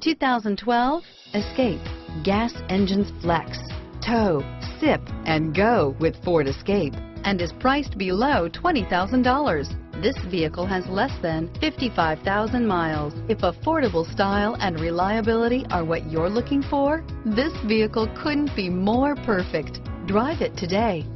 2012 Escape. Gas engines flex, tow, sip, and go with Ford Escape and is priced below $20,000. This vehicle has less than 55,000 miles. If affordable style and reliability are what you're looking for, this vehicle couldn't be more perfect. Drive it today.